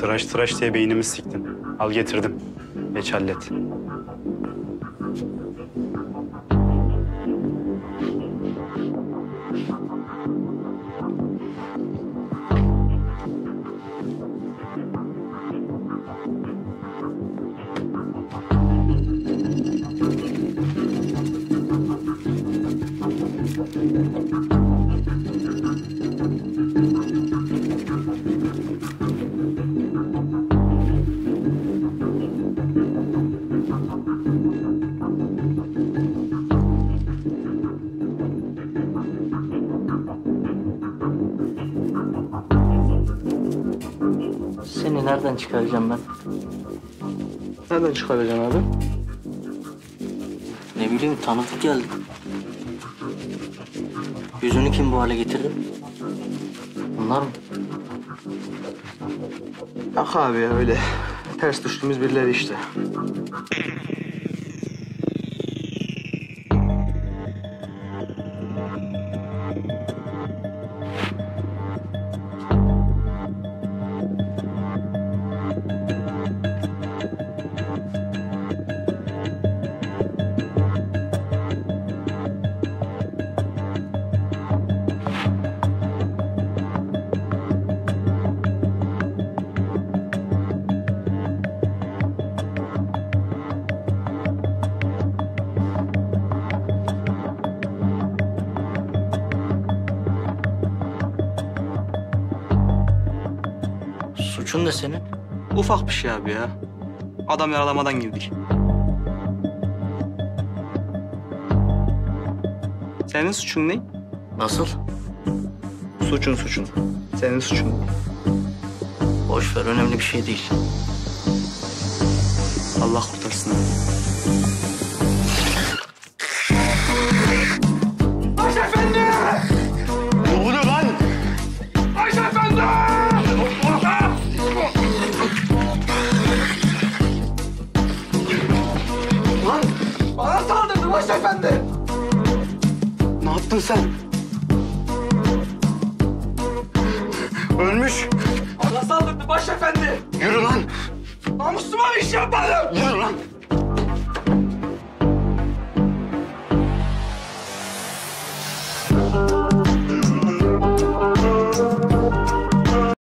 Tıraş tıraş diye beynimi siktin. Al getirdim. Geç hallet. Seni nereden çıkaracağım ben? Nereden çıkaracaksın abi? Ne bileyim tanıdık geldi. Yüzünü kim bu hale getirdi? Bunlar mı? Yok abi ya öyle. Ters düştüğümüz birileri işte. Suçun ne senin? Ufak bir şey abi ya. Adam yaralamadan girdik. Senin suçun ne? Nasıl? Suçun suçun. Senin suçun. Boş ver önemli bir şey değil. Allah kurtarsın abi. Saldırdı başefendi. Ne yaptın sen? Ölmüş. Bana saldırdı başefendi. Yürü lan. Namusuma bir iş yapmadım. Yürü lan.